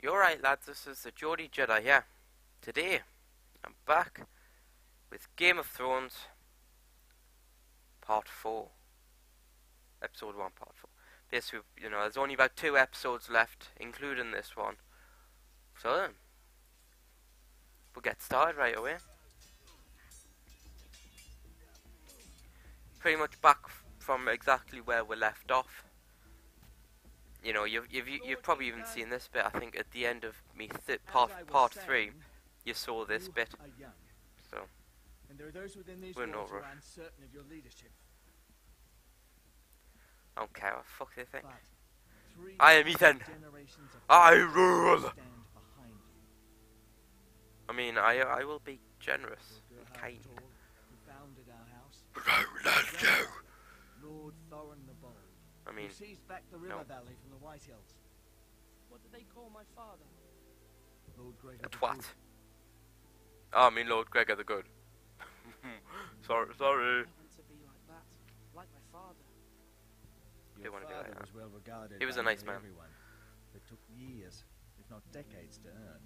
You're right, lads. This is the Geordie Jedi here. Today, I'm back with Game of Thrones Part 4. Episode 1, Part 4. Basically, you know, there's only about two episodes left, including this one. So then, we'll get started right away. Pretty much back from exactly where we left off you know, you've you've you've probably even seen this bit. I think at the end of me th part part three, you saw this bit. So and there are those within these we're not rough. uncertain of your leadership. I don't care what the fuck they think. I am Ethan. I rule. stand behind you. I mean, I I will be generous and kind. Tall, who founded. Lord Thorin I mean, who seized back the river no. valley from the Whitehills. What did they call my father? Lord Gregor a the twat. Good, Oh, I mean, Lord Gregor the Good. sorry, sorry. I want to be like like my father. do Your wanna be father like that. was well regarded He was a nice nearly man. Everyone. It took years, if not decades, to earn.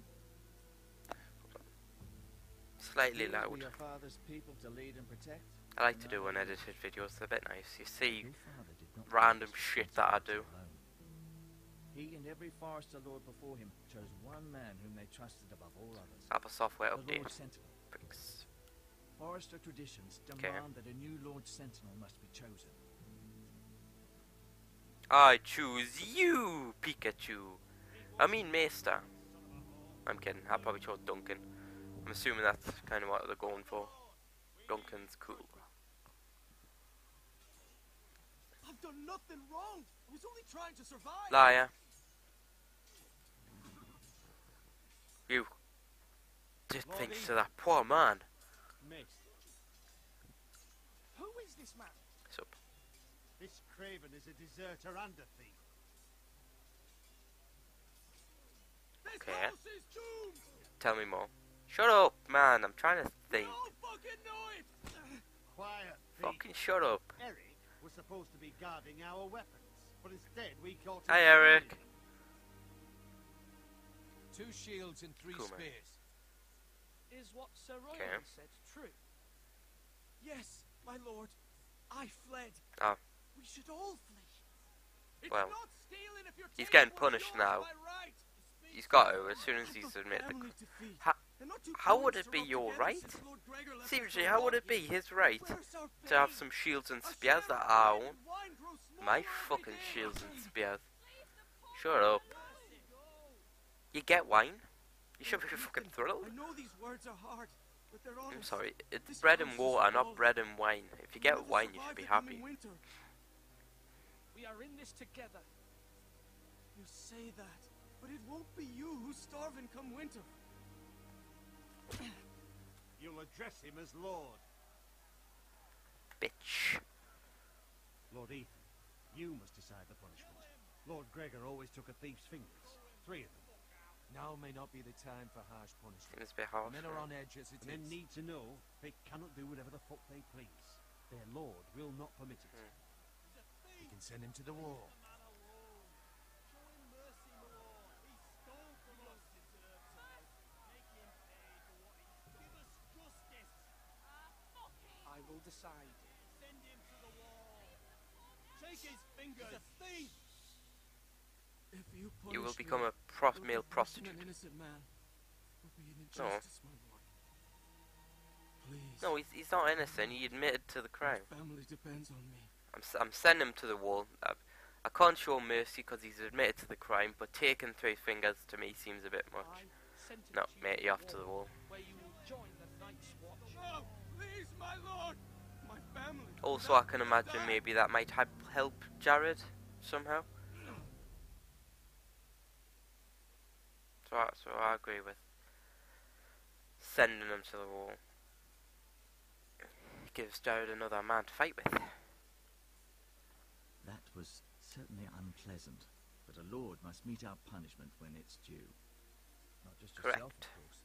Slightly loud. Your father's people to lead and protect. I like to do unedited videos. They're a bit nice. You see Your father did not random shit that I do. He and every Forrester lord before him chose one man whom they trusted above all others. Apple software the update. Pricks. Forrester traditions Okay. demand that a new Lord Sentinel must be chosen. I choose you, Pikachu. I mean, Maester. I'm kidding. I probably chose Duncan. I'm assuming that's kind of what they're going for. Duncan's cool. I've done nothing wrong. I was only trying to survive. Liar. You did things eh? to that poor man. Who is this man? So, This Craven is a deserter and a thief. This Okay. house is doomed. tell me more. Shut up, man. I'm trying to think. all fucking know it. Quiet. Fucking shut up. Eric was supposed to be guarding our weapons, but instead we caught him. Hi, Eric. Two shields and three Cool, man. spears. Is what Sir Royland Okay. said true? Yes, my lord. I fled. Oh. We should all flee. It's Well, not stealing if you're he's getting punished now. right. He's got to as soon as I've he's admitted the. family. Ha- They're not too how would it be your right? since Lord Gregor left Seriously, how would it be his right to have some shields and spears that of I own? and wine grows My fucking shields and spears. Shut up. You get wine? You should be fucking thrilled. I know these words are hard, but they're honest. I'm sorry, it's bread and water, not bread and wine. If you get wine, you should be happy. Winter. We are in this together. You say that, but it won't be you who starve starving come winter. You'll address him as Lord. Bitch. Lord Ethan, you must decide the punishment. Lord Gregor always took a thief's fingers. Three of them. Now may not be the time for harsh punishment. Seems a bit harsh. Men are on edge as it And men is. need to know they cannot do whatever the fuck they please. Their Lord will not permit it. Hmm. We can send him to the wall. I will decide. Take his fingers. He's a thief. If you, You will punish become me, a pros- you're male divorcing prostitute. An innocent man. Would be an No. injustice, my lord. Please. No, he's, he's not innocent. He admitted to the crime. My family depends on me. I'm, s- I'm sending him to the wall. I, I can't show mercy because he's admitted to the crime, but taking three fingers to me seems a bit much. No, mate, to you off to the wall. Where you will join the Night's Watch. No, please, my lord. Also, I can imagine maybe that might help Jared somehow. So, I, so I agree with sending him to the wall. It Gives Jared another man to fight with. That was certainly unpleasant, but a lord must mete out punishment when it's due. Not just yourself, Correct. of course.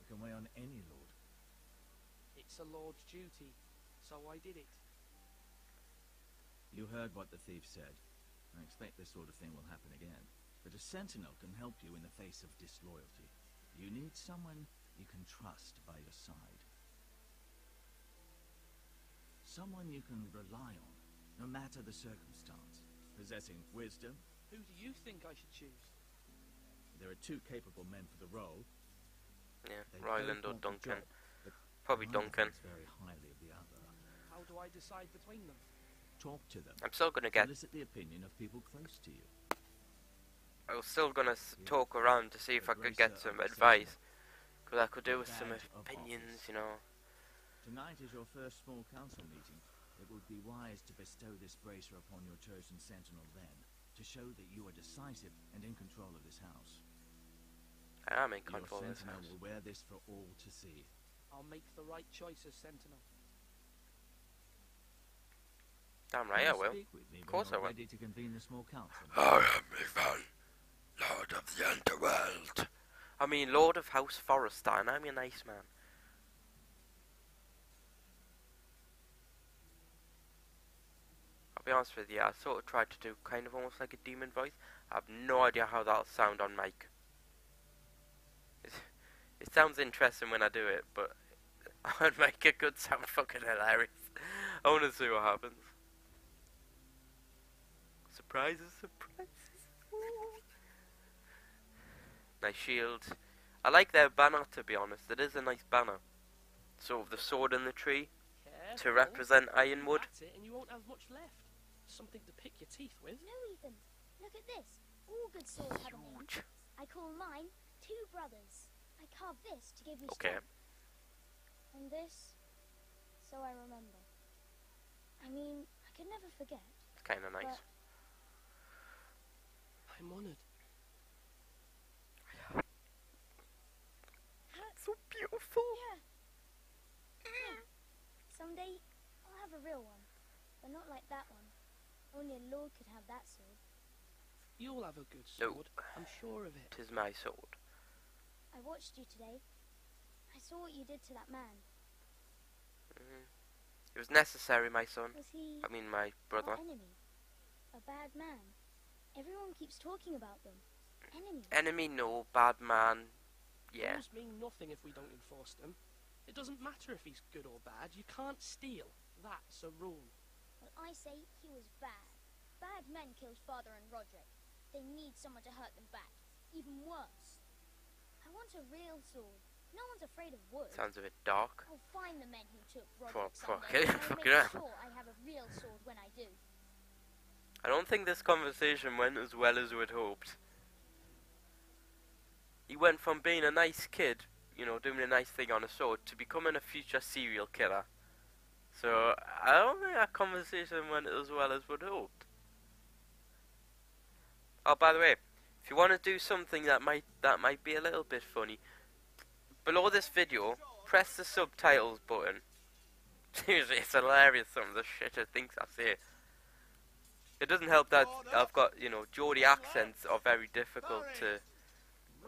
You can weigh on any lord. It's a lord's duty, so I did it. You heard what the thief said. I expect this sort of thing will happen again. But a sentinel can help you in the face of disloyalty. You need someone you can trust by your side. Someone you can rely on, no matter the circumstance. Possessing wisdom, Who do you think I should choose? there are two capable men for the role. Yeah, They Royland or want the Duncan. Job, but Probably Duncan. thinks very highly of the other. How do I decide between them? Talk to them. I'm still gonna get. Solicit the opinion of people close to you. I was still gonna s- talk around to see if I could get some advice. Because I could do with some opinions, you know. Tonight is your first small council meeting. It would be wise to bestow this bracer upon your chosen sentinel then, to show that you are decisive and in control of this house. I am in Your control of this sentinel house. will wear this for all to see. I'll make the right choice as Sentinel. Damn right I Come will. Me Of course I will. ready to convene the small council. I am Ivan, Lord of the Underworld. I mean, Lord of House Forestein. I'm a nice man. I'll be honest with you, I sort of tried to do kind of almost like a demon voice. I have no idea how that'll sound on mic. It, it sounds interesting when I do it, but I'd make a good sound fucking hilarious. I want to see what happens. Surprises, surprises. Nice shield. I like their banner to be honest. It is a nice banner. Sort of the sword in the tree to represent Ironwood. That's it, and you won't have much left. Something to pick your teeth with. No, Ethan. Look at this. All good swords have a name. I call mine Two Brothers. I carved this to give me Okay. strength. And this, so I remember. I mean, I could never forget. Kind of nice. I'm honoured. So beautiful. Yeah. yeah. Someday, I'll have a real one. But not like that one. Only a lord could have that sword. You'll have a good No. sword. I'm sure of it. Tis my sword. I watched you today. I saw what you did to that man. Mhm. It was necessary, my son. Was he I mean, my brother. our enemy? A bad man? Everyone keeps talking about them. Enemy. Enemy, no. Bad man. Yeah. Rules mean nothing if we don't enforce them. It doesn't matter if he's good or bad. You can't steal. That's a rule. Well, I say he was bad. Bad men killed Father and Rodrik. They need someone to hurt them back. Even worse. I want a real sword. No one's afraid of wood. Sounds a bit dark. I'll find the men who took Rodrik fuck someday, it, and fuck make it sure I have a real sword when I do. I don't think this conversation went as well as we'd hoped. He went from being a nice kid, you know, doing a nice thing on a sword, to becoming a future serial killer. So, I don't think that conversation went as well as we'd hoped. Oh, by the way, if you want to do something that might that might be a little bit funny, below this video, press the subtitles button. Seriously, it's hilarious some of the shit it thinks I say. It doesn't help that I've got, you know, Geordie accents are very difficult to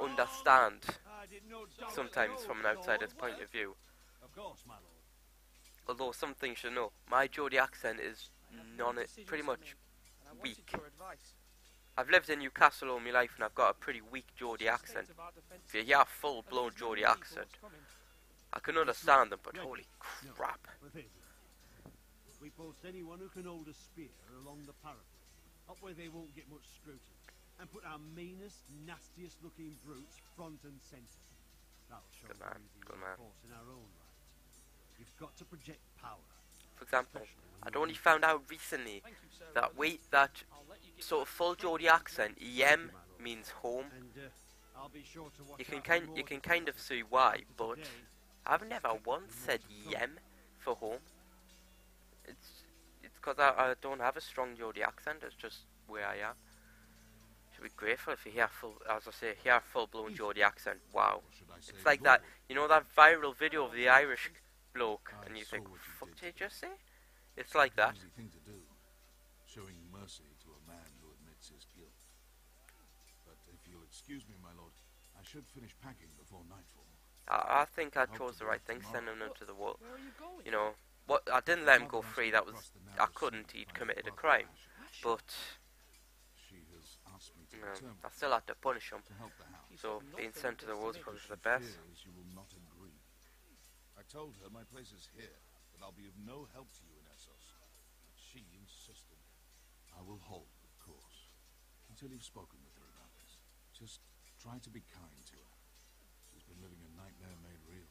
understand I didn't know Donald sometimes from an outsider's point of view. Of course, my lord. Although some things you know, my Geordie accent is I non pretty much make, and I wanted weak. I've lived in Newcastle all my life and I've got a pretty weak Geordie accent. If you hear full blown Geordie accent. I can understand them, but holy crap. But this is it. We post anyone who can hold a spear along the parapet, up where they won't get much scrutiny, and put our meanest, nastiest looking brutes front and centre. That'll show Good man, good man. enforcing our own right. You've got to project power. Example, I'd only found out recently Thank you, sir. that wait that I'll let you get sort of full Geordie accent, EM means home. Uh, I'll be sure to watch You can kind you can kind of see why, but I've never once said yem for home. It's it's because I, I don't have a strong Geordie accent. It's just where I am. Should be grateful if you hear full, as I say, hear full blown Geordie accent. Wow, it's like that. You know that viral video of the Irish bloke, and you think, "Fuck, did you just say?" It's like that. Easy thing to do, showing mercy to a man who admits his guilt. But if you'll excuse me, my lord, I should finish packing before nightfall. I, I think I chose the right thing, sending him to the wall. You? You know, what I didn't let him go free. That was I couldn't. He'd committed a crime. But She has asked me to You know, return I still had to punish him. to help the house. He's So being sent to the against woods me. probably the best. fears you will not agree. I told her my place is here, that I'll be of no help to you in Essos. But she insisted. I will hold, of course, until you've spoken with her about this. Just try to be kind to her. She's been living a nightmare made real.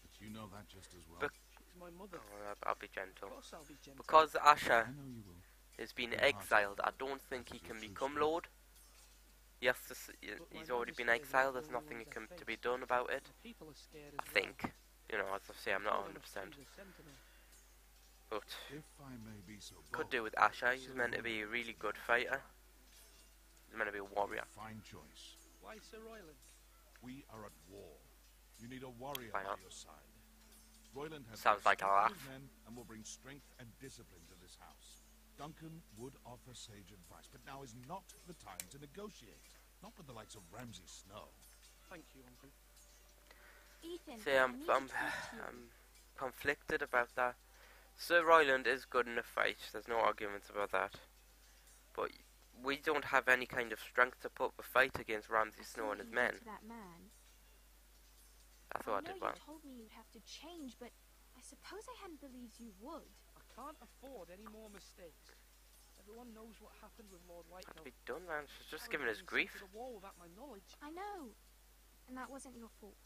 But you know that just as well. But- She's my mother. Oh, I'll- I'll be Of gentle. course I'll be gentle. Because Asher I know you will. has been exiled, I don't think he can become strength. Lord. He has to, s- he- But my he's already been exiled, there's nothing can, to be done about it. The people are scared I think. You know, as I say, I'm not Told 100%. choose a sentinel. But If I may be so bold, could do with Asher, he's meant to be a really good fighter. He's meant to be a warrior. Fine choice. Why Sir Royland? We are at war. You need a warrior Why by your side. Royland has Sounds like a respect laugh. his men and will bring strength and discipline to this house. Duncan would offer sage advice, but now is not the time to negotiate. Not with the likes of Ramsay Snow. Thank you, Uncle. Ethan, See, I I'm, need I'm, talk to you. I'm conflicted about that. Sir Royland is good in a fight, there's no arguments about that. But we don't have any kind of strength to put the fight against Ramsay I Snow and his men. that man. I thought I I know did you well. told me you'd have to change, but I suppose I hadn't believed you would. I can't afford any more mistakes. Everyone knows what happened with Lord Had to Whitehill. be done, man. She's just I giving us grief. To the wall without my knowledge. I know. And that wasn't your fault.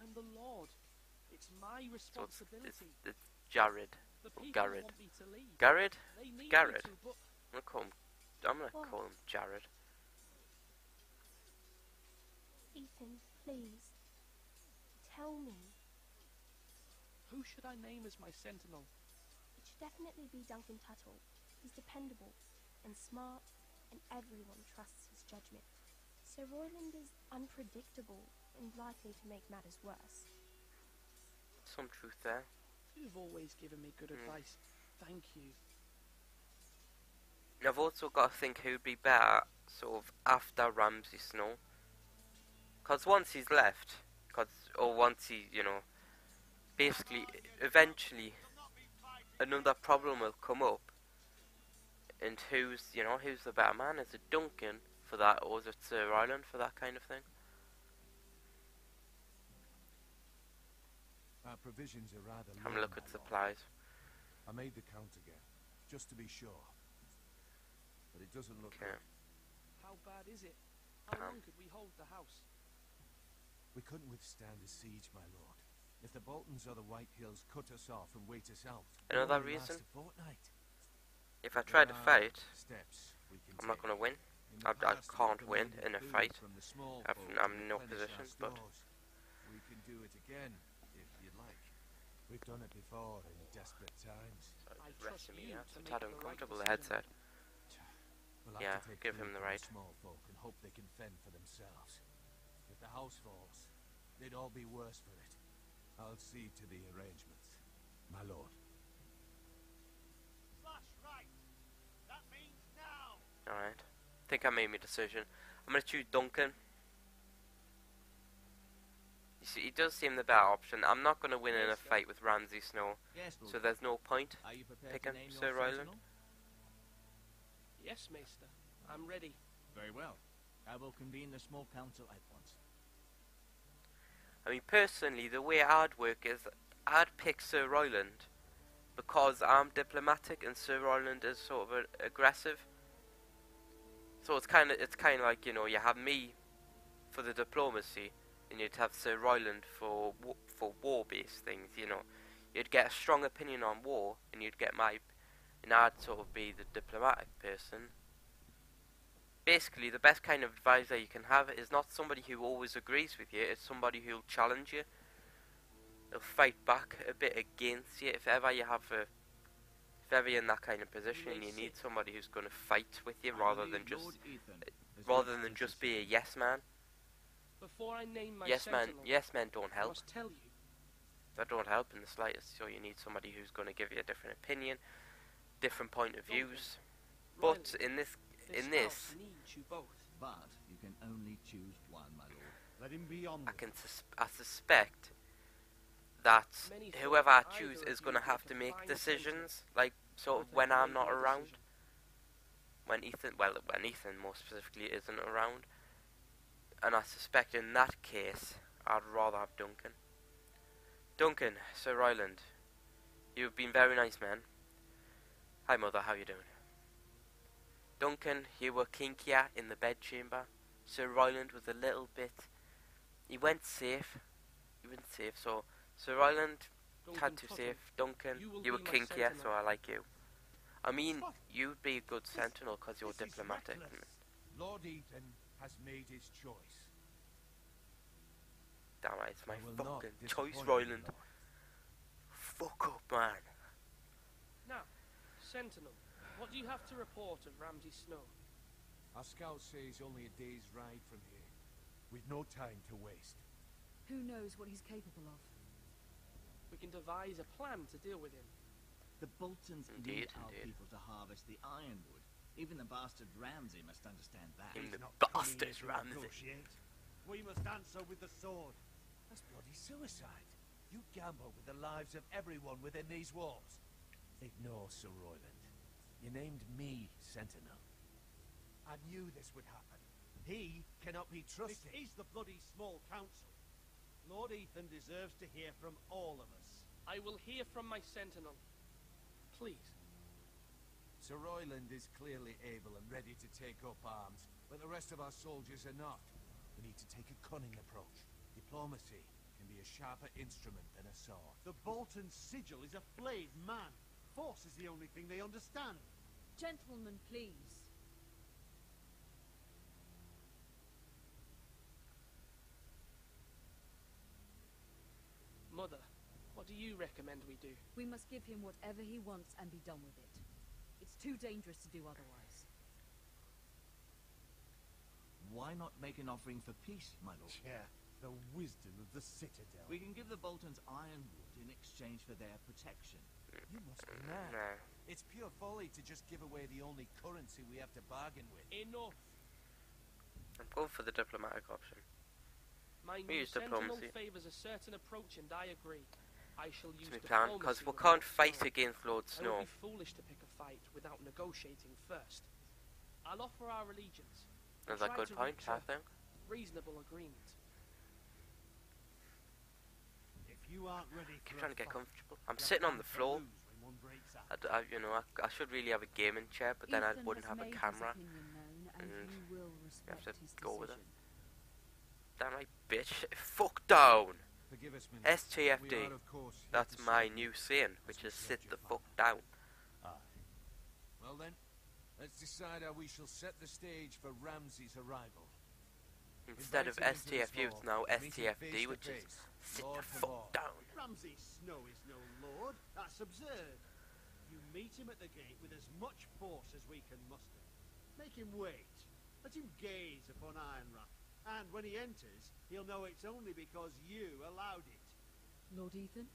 I'm the Lord. It's my So it's, it's, responsibility. it's Jared. the or people Garrett. want me to leave. Garrett? Garrett. me to, but I'm gonna call him. I'm gonna What? call him Jared. Ethan, please. Tell me. who should I name as my sentinel? It should definitely be Duncan Tuttle. He's dependable and smart, and everyone trusts his judgment. Sir Royland is unpredictable and likely to make matters worse. Some truth there. You've always given me good Mm. advice. Thank you. I've also got to think who'd be better, sort of after Ramsay Snow. Cause once he's left, cause or once he, you know, basically, eventually, another problem will come up. And who's, you know, who's the better man? Is it Duncan for that, or is it Sir Royland for that kind of thing? Our provisions are rather Have a low, look at lord. supplies. I made the count again, just to be sure. But it doesn't look Okay. good. How bad is it? How Um, long could we hold the house? We couldn't withstand a siege, my lord. If the Boltons or the White Hills cut us off and wait us out, Another only lasts reason? a fortnight. If I try to fight, steps we can I'm not gonna win. I- I can't win in a fight. from the small I've- folk I'm to in no replenish our position, but- we can do it again if you'd like. We've done it before in desperate times. Sorry, I resting me. you Yeah, to it's a make tad the right uncomfortable. The headset. We'll Yeah, to give him the right. small folk and hope they can fend for themselves. If the house falls, they'd all be worse for it. I'll see to the arrangements, my lord. Slash right. That means now. Alright. think I made my decision. I'm gonna choose Duncan. You see, he does seem the better option. I'm not gonna win in a fight with Ramsay Snow, Yes, so there's no point. Are you prepared Picking to name Sir your Royland? Yes, Maester. I'm ready. Very well. I will convene the small council at once. I mean, personally, the way I'd work is I'd pick Sir Royland because I'm diplomatic and Sir Royland is sort of aggressive. So it's kind of it's kind of like you know you have me for the diplomacy and you'd have Sir Royland for for war-based things. You know, you'd get a strong opinion on war and you'd get my and I'd sort of be the diplomatic person. Basically, the best kind of advisor you can have is not somebody who always agrees with you, it's somebody who'll challenge you. They'll fight back a bit against you if ever you have a. If ever you're in that kind of position, you need somebody who's going to fight with you rather than just has eh, rather than just be a yes man. Before I name my yes man, yes men don't help. tell you. That don't help in the slightest. So you need somebody who's going to give you a different opinion, different point of views. But in this, this in this, you both. But you can only choose one, my lord. Let him be on. I can sus- I suspect that whoever I choose is going to have to make decisions, like sort of when I've I'm not around. when Ethan, well, when Ethan more specifically isn't around. And I suspect in that case, I'd rather have Duncan. Duncan, Sir Royland, you've been very nice, man. Hi, mother, how you doing? Duncan, you were kinkier in the bedchamber. Sir Royland was a little bit. He went safe. He went safe, so Sir Duncan had to Tuttle, safe. Duncan, you you were kinkier, so. I like you. I mean, What? you'd be a good sentinel because you're diplomatic. Lord Ethan has made his choice. Damn it, it's my I will not fucking choice. Lord. Fuck up, man. Now, Sentinel, what do you have to report of Ramsay Snow? Our scouts say he's only a day's ride from here. We've no time to waste. Who knows what he's capable of? We can devise a plan to deal with him. The Boltons Indeed, need our indeed. people to harvest the ironwood. Even the bastard Ramsay must understand that. Even He's the not coming bastard here Ramsay. We must answer with the sword. That's bloody suicide. You gamble with the lives of everyone within these walls. Ignore Sir Royland. You named me Sentinel. I knew this would happen. He cannot be This trusted. is the bloody small council. Lord Ethan deserves to hear from all of us. I will hear from my Sentinel. Please. Sir Royland is clearly able and ready to take up arms, but the rest of our soldiers are not. We need to take a cunning approach. Diplomacy can be a sharper instrument than a sword. The Bolton sigil is a flayed man. Force is the only thing they understand. Gentlemen, please. Mother, what do you recommend we do? We must give him whatever he wants and be done with it. It's too dangerous to do otherwise. Why not make an offering for peace, my lord? Yeah, the wisdom of the Citadel. We can give the Boltons ironwood in exchange for their protection. You must be mad. No. It's pure folly to just give away the only currency we have to bargain with. Enough. I'm going for the diplomatic option. My We new use Sentinel diplomacy. favours a certain approach, and I agree. I shall use It's my plan, diplomacy because we can't fight against Lord Snow. I would Snow. be foolish to pick a fight without negotiating first. I'll offer our allegiance. and That's a good point, reach I a think. Reasonable agreement. If you aren't ready Keep trying to get fight, comfortable. I'm sitting on the to floor. Lose when one breaks out. I, d- I- you know, I, I should really have a gaming chair, but then I wouldn't have a camera. opinion known, and and you have to go with it. Damn right, bitch. Fuck down. Us, STFD. Are, course, That's my new you. saying, which is sit the fuck down. Well then, let's decide how we shall set the stage for Ramsay's arrival. Instead of Invite him into his STFU, it's now STFD, which is sit Lord the Havard. fuck down. Ramsay Snow is no lord. That's absurd. You meet him at the gate with as much force as we can muster. Make him wait. Let him gaze upon iron Ironrath. And when he enters, he'll know it's only because you allowed it. Lord Ethan?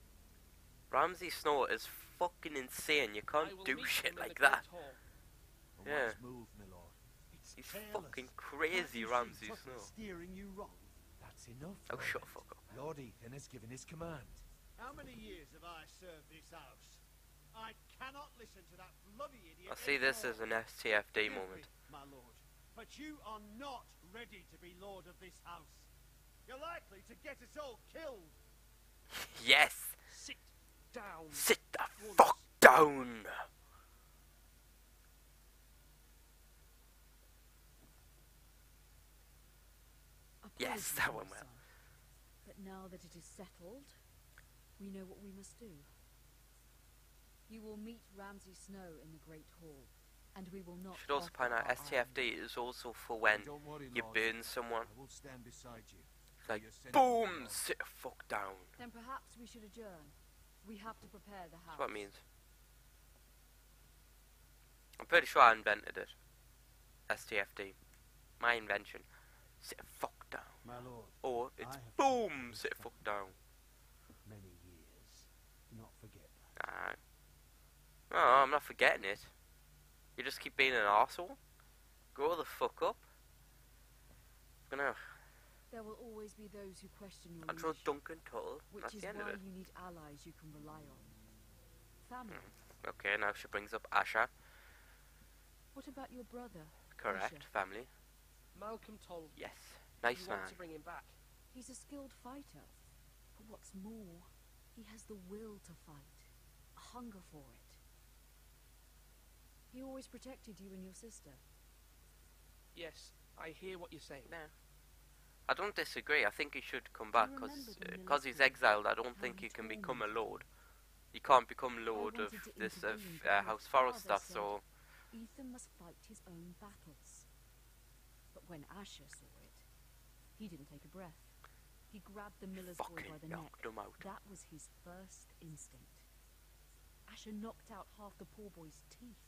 Ramsay Snow is fucking insane. You can't do shit like that. Great Hall. A Yeah. move, my lord. It's He's careless. fucking crazy, Can't you see Ramsay Tuttle's Snow. steering you wrong. That's enough. Oh, Lord. shut the fuck up. Lord Ethan has given his command. How many years have I served this house? I cannot listen to that bloody idiot. I see this as an STFD Forgive moment. me, my lord, but you are not ready to be lord of this house. You're likely to get us all killed. Yes! Sit down. Sit the fuck down! Yes, that my went well. But now that it is settled, we know what we must do. You will meet Ramsay Snow in the Great Hall, and we will not. Should also point out our STFD is also for when worry, you burn someone. I will stand beside you. Like, boom! Sit the fuck down. Then perhaps we should adjourn. We have to prepare the house. That's what it means. I'm pretty sure I invented it. STFD. My invention. Sit the fuck down. My lord, Or it's I boom! forgotten Sit the this fuck down. many years. Not forget that. Nah. No, I'm not forgetting it. You just keep being an arsehole? Grow the fuck up. Gonna There will always be those who question your control leadership, Duncan Tuttle. which That's is the end of it. you need allies you can rely on. Family. Hmm. Okay, now she brings up Asher. What about your brother? Correct, Asher. family. Malcolm told me Yes. Nice you man. want to bring him back. He's a skilled fighter. But what's more, he has the will to fight, a hunger for it. He always protected you and your sister. Yes, I hear what you're saying. No. I don't disagree. I think he should come back remember because the because he's exiled. I don't think he he can become a lord. He can't become lord of this of uh, House Forrester. father said- So Ethan must fight his own battles. But when Asher saw it, he didn't take a breath. He grabbed the miller's boy by the neck. him out. That was his first instinct. Asher knocked out half the poor boy's teeth.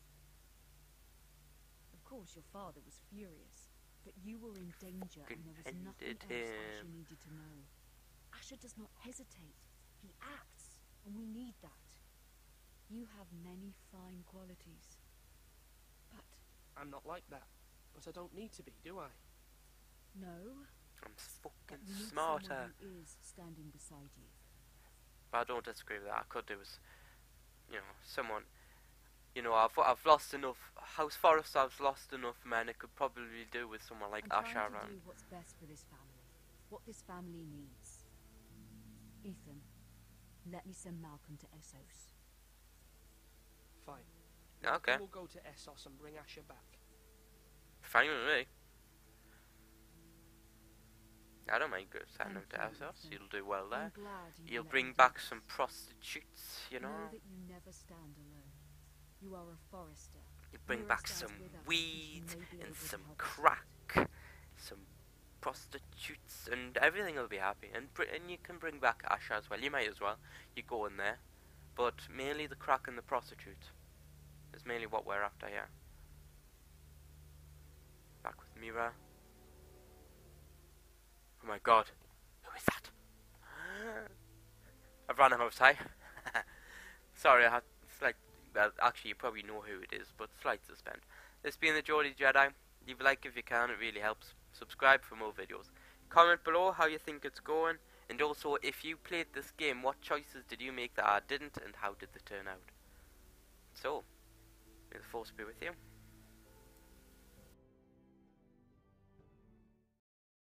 Of course, your father was furious, but you were in danger Fucking and there was nothing ended else Asher needed to know. Asher does not hesitate. He acts, and we need that. You have many fine qualities. But I'm not like that. But I don't need to be, do I? no, I'm but fucking we smarter. someone who is standing beside you. But I don't disagree with that. I could do is, you know, someone. You know, I've I've lost enough House Forest. I've lost enough men. It could probably do with someone like I'm Asher trying to do what's best for this family. What this family needs. Ethan, let me send Malcolm to Essos. Fine. Okay, We'll go to Essos and bring Asher back. Fine with me. I don't mind go sending him Thank to you, Essos. Ethan. He'll do well there. I'm you He'll bring back some prostitutes. You know, you never stand alone. You are a Forrester. you bring back some weed may be able and some crack, some prostitutes, and everything will be happy. And and you can bring back Asher as well. You might as well. You go in there, but mainly the crack and the prostitute is mainly what we're after here. Back with Mira. Oh my God, who is that? I've run out of time. Sorry, I had slight. Well, actually, you probably know who it is, but slight suspend. This being the Geordie Jedi. Leave a like if you can; it really helps. Subscribe for more videos. Comment below how you think it's going, and also if you played this game, what choices did you make that I didn't, and how did they turn out? So, may the force be with you.